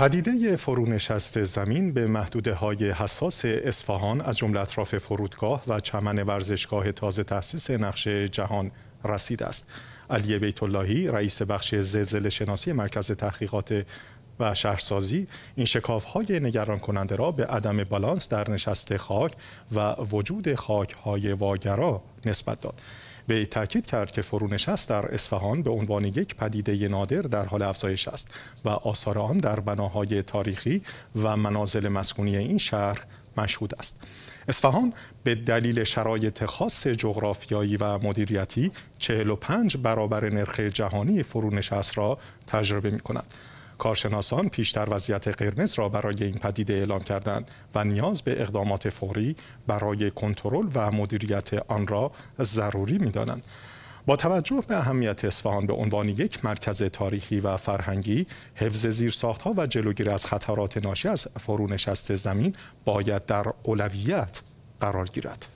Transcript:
پدیده فرونشست زمین به محدوده های حساس اصفهان از جمله اطراف فرودگاه و چمن ورزشگاه تازه تأسیس نقش جهان رسیده است. علی بیت اللهی رئیس بخش زلزله شناسی مرکز تحقیقات و شهرسازی این شکاف های نگران کننده را به عدم بالانس در نشست خاک و وجود خاک های واگرا نسبت داد. به تاکید کرد که فرونشست در اصفهان به عنوان یک پدیده نادر در حال افزایش است و آثار آن در بناهای تاریخی و منازل مسکونی این شهر مشهود است. اصفهان به دلیل شرایط خاص جغرافیایی و مدیریتی 45 برابر نرخ جهانی فرونشست را تجربه می کند. کارشناسان پیشتر وضعیت قرمز را برای این پدیده اعلام کردند و نیاز به اقدامات فوری برای کنترل و مدیریت آن را ضروری می‌دانند. با توجه به اهمیت اصفهان به عنوان یک مرکز تاریخی و فرهنگی، حفظ زیرساختها و جلوگیری از خطرات ناشی از فرونشست زمین باید در اولویت قرار گیرد.